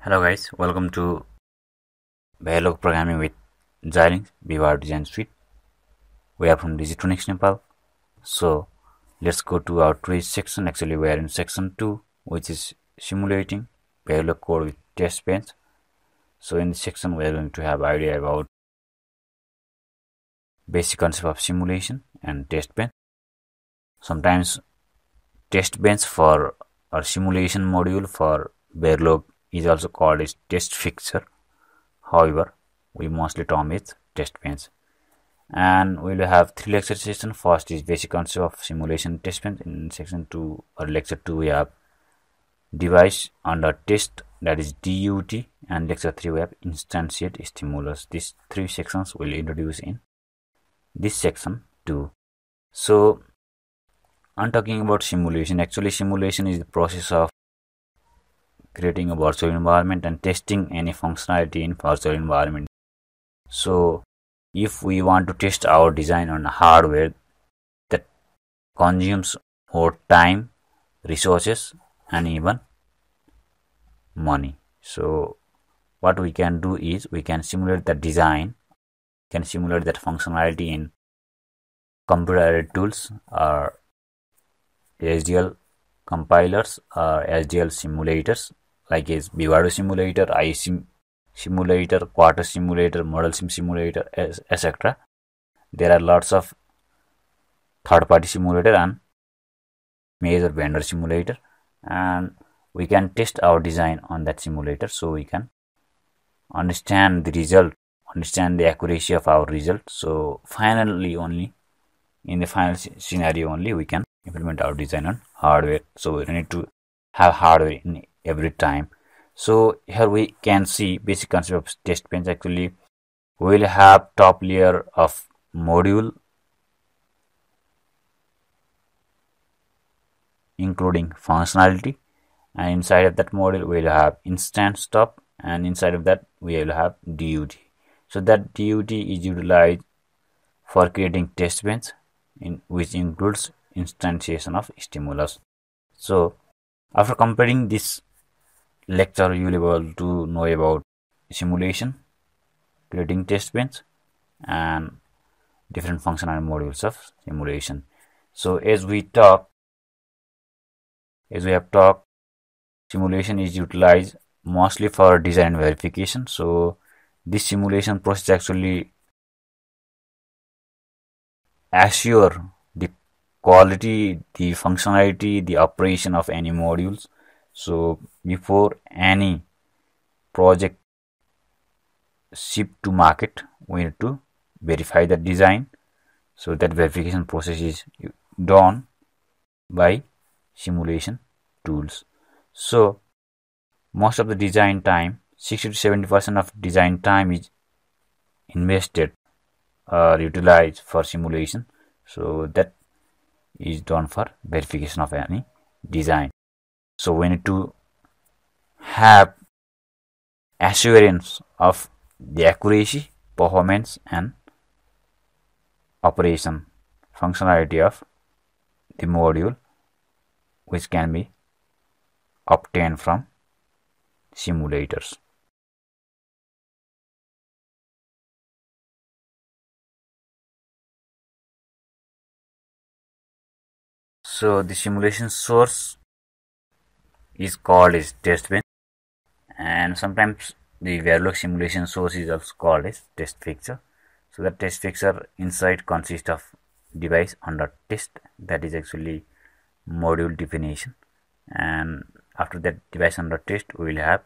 Hello guys, welcome to Verilog Programming with Xilinx Vivado Design Suite. We are from Digitronix Nepal. So let's go to our three section. Actually, we are in section two, which is simulating Verilog code with test bench. So in this section, we are going to have idea about basic concept of simulation and test bench. Sometimes test bench for our simulation module for Verilog is also called as test fixture. However, we mostly term it test bench. And we will have three lecture sessions. First is basic concept of simulation test bench. In section two or lecture two, we have device under test that is DUT and lecture 3 we have instantiate stimulus these three sections will introduce in this section 2 so i'm talking about simulation actually simulation is the process of creating a virtual environment and testing any functionality in virtual environment. So if we want to test our design on hardware that consumes more time resources and even money. So what we can do is we can simulate the design can simulate that functionality in computer tools or HDL compilers or HDL simulators like is Vivado simulator, iSim simulator, Quartus simulator, ModelSim simulator, etc. There are lots of third party simulator and major vendor simulator and we can test our design on that simulator so we can understand the result understand the accuracy of our result so finally only in the final scenario only we can implement our design on hardware so we need to have hardware in every time. So here we can see basic concept of test bench. Actually we will have top layer of module including functionality. And inside of that module we'll have instance stop. And inside of that we will have DUT so that DUT is utilized for creating test bench in which includes instantiation of stimulus. So after completing this lecture you will be able to know about simulation creating test bench and different functional modules of simulation. So as we talk as we have talked simulation is utilized mostly for design verification. So this simulation process actually assure the quality the functionality the operation of any modules so before any project ship to market we need to verify the design so that verification process is done by simulation tools. So most of the design time 60 to 70 percent of design time is invested or utilized for simulation. So that is done for verification of any design so we need to have assurance of the accuracy performance and operation functionality of the module which can be obtained from simulators. So the simulation source is called as test bench and sometimes the Verilog simulation source is also called as test fixture. So the test fixture inside consists of device under test. That is actually module definition. And after that device under test we will have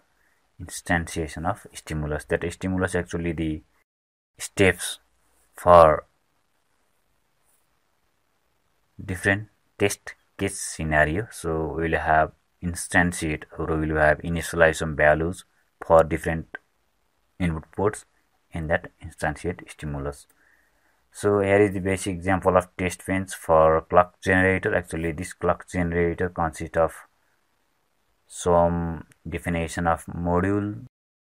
instantiation of stimulus. That stimulus actually the steps for different test case scenario. So we will have instantiate we will have initialize some values for different input ports in that instantiate stimulus. So here is the basic example of test bench for clock generator. Actually this clock generator consists of some definition of module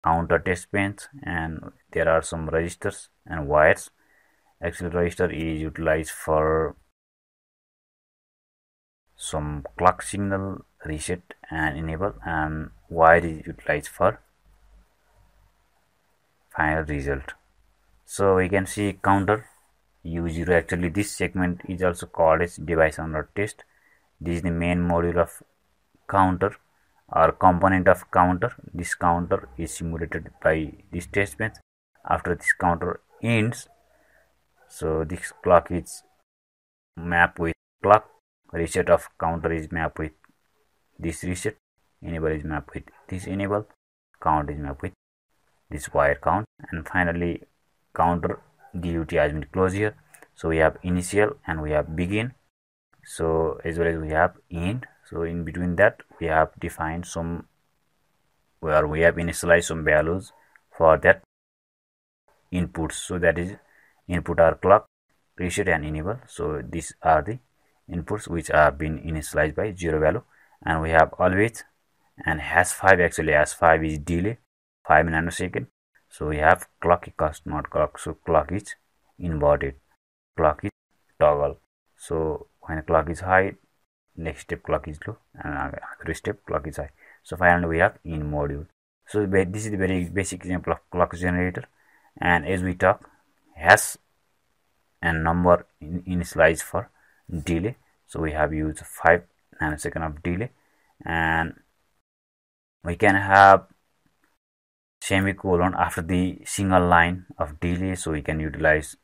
counter test bench and there are some registers and wires. Actually register is utilized for some clock signal reset and enable and wire is utilized for? Final result. So we can see counter. U0 actually this segment is also called as device under test. This is the main module of counter or component of counter. This counter is simulated by this test bench. After this counter ends so this clock is mapped with clock. Reset of counter is mapped with this reset enable is mapped with this enable count is mapped with this wire count and finally counter DUT has been closed here. So we have initial and we have begin. So as well as we have end. So in between that we have defined some where we have initialized some values for that inputs. So that is input are clock reset and enable. So these are the inputs which have been initialized by zero value and we have always and hash 5 actually hash 5 is delay 5 nanosecond. So we have clock equals not clock. So clock is inverted. Clock is toggle. So when clock is high next step clock is low and another step clock is high. So finally we have in module. So this is the very basic example of clock generator. And as we talk hash and number in initialized for delay. So we have used 5 nanosecond of delay and we can have semicolon after the single line of delay so we can utilize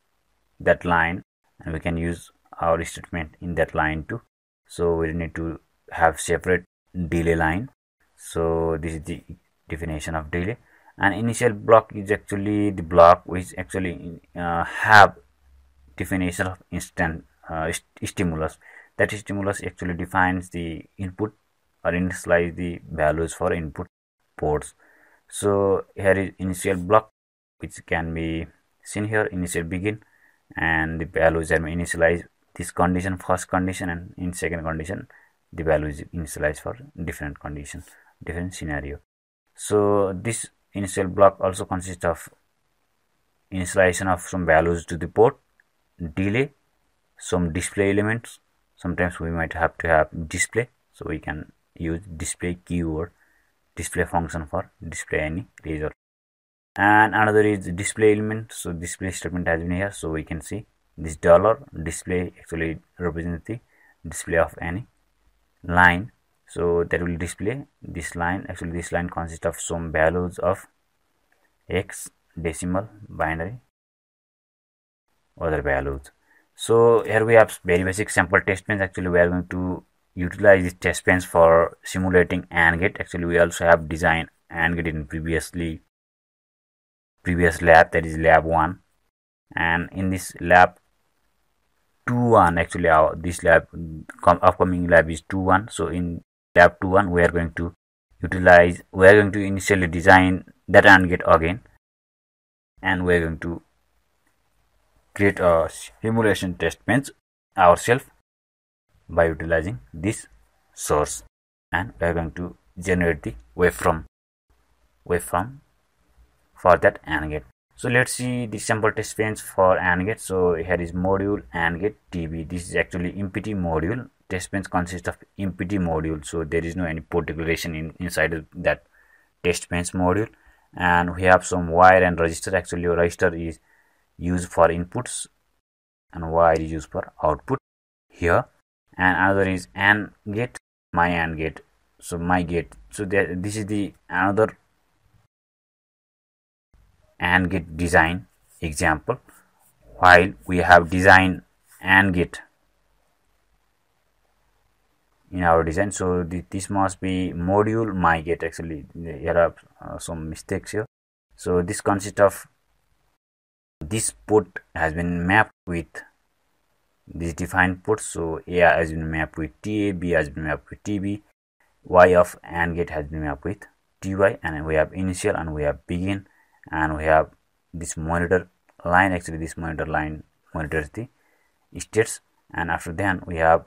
that line and we can use our statement in that line too. So we need to have separate delay line. So this is the definition of delay and initial block is actually the block which actually uh, have definition of instant uh, st stimulus that stimulus actually defines the input or initialize the values for input ports. So here is initial block which can be seen here. Initial begin and the values are initialized. This condition first condition and in second condition the value is initialized for different condition different scenario. So this initial block also consists of initialization of some values to the port delay some display elements sometimes we might have to have display so we can use display keyword display function for display any result and another is display element so display statement has been here so we can see this dollar display actually represents the display of any line. So that will display this line actually this line consists of some values of x decimal binary other values so here we have very basic sample test bench actually we are going to utilize this test bench for simulating AND gate. Actually we also have designed AND gate in previously previous lab that is lab 1 and in this lab 2 1 actually our this lab upcoming lab is 2 1 so in lab 2 1 we are going to utilize we are going to initially design that AND gate again. And we are going to create a simulation test bench ourselves by utilizing this source and we are going to generate the waveform waveform for that AND gate. So let's see the sample test bench for AND gate. So here is module AND gate TB. This is actually MPT module. Test bench consists of MPT module. So there is no any port declaration in, inside that test bench module. And we have some wire and register. Actually, register is used for inputs and wire is used for output here. And another is AND gate my AND gate so my gate so this is the another AND gate design example. While we have design AND gate in our design so the, this must be module my gate actually there are uh, some mistakes here. So this consists of this port has been mapped with this defined port. So a has been mapped with ta b has been mapped with tb y of AND gate has been mapped with ty and we have initial and we have begin and we have this monitor line. Actually this monitor line monitors the states and after then we have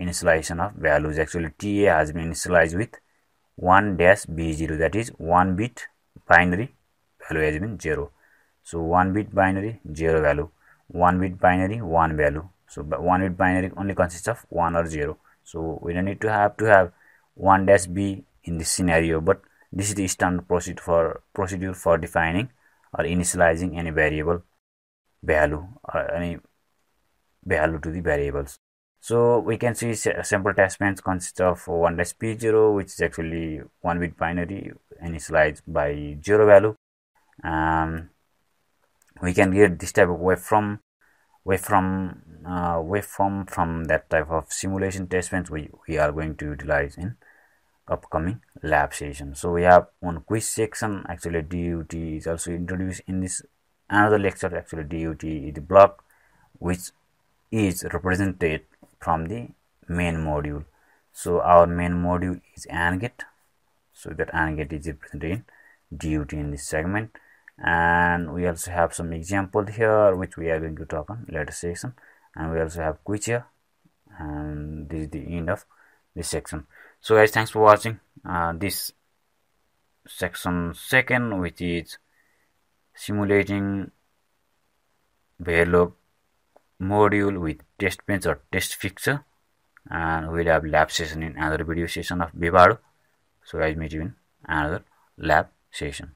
initialization of values. Actually ta has been initialized with 1 dash b0 that is 1 bit binary value has been 0 so 1 bit binary 0 value. 1 bit binary 1 value. So 1 bit binary only consists of 1 or 0 so we don't need to have to have 1 dash b in this scenario but this is the standard procedure for procedure for defining or initializing any variable value or any value to the variables. So we can see simple test bench consists of one dash p0 which is actually one bit binary initialized by zero value and we can get this type of waveform waveform uh, waveform from that type of simulation test bench we, we are going to utilize in upcoming lab session. So we have one quiz section. Actually DUT is also introduced in this. Another lecture actually DUT is the block which is represented from the main module. So our main module is AND gate so that AND gate is represented in DUT in this segment and we also have some example here which we are going to talk on. Later section and we also have quiz here. And this is the end of this section. So guys thanks for watching uh, this section second which is simulating Verilog module with test bench or test fixture. And we'll have lab session in another video session of Vivado so guys meet you in another lab session